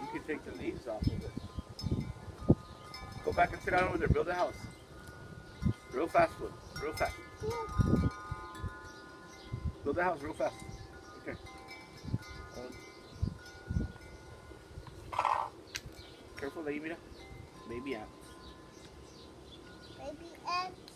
You can take the leaves off of it. Go back and sit down over there. Build a house. Real fast, Will. Real fast. Build a house real fast. Okay. Careful, mira. Baby ants. Baby ants.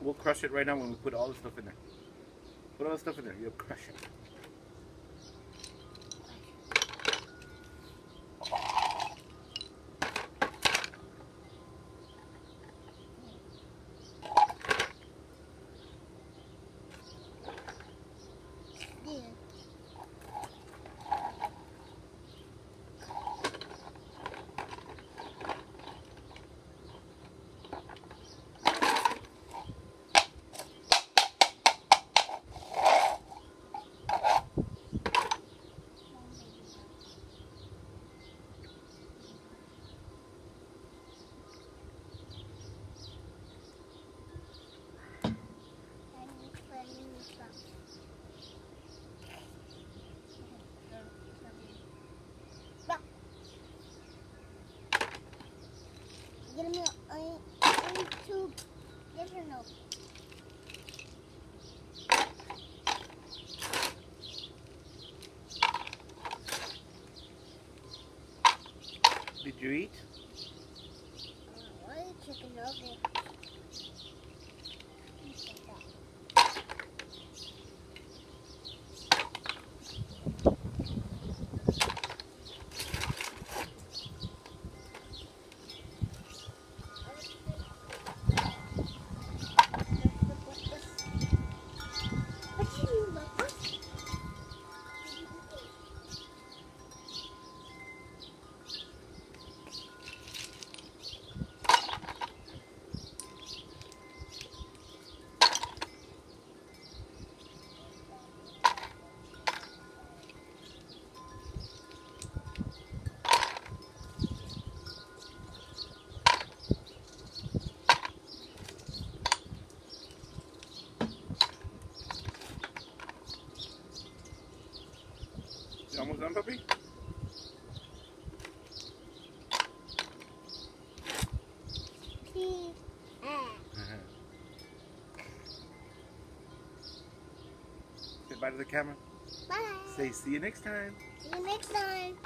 We'll crush it right now when we put all the stuff in there. Put all the stuff in there. You'll crush it. Did you eat? Why are you chicken nugget? Almost done, puppy? Say bye to the camera. Bye. Say see you next time. See you next time.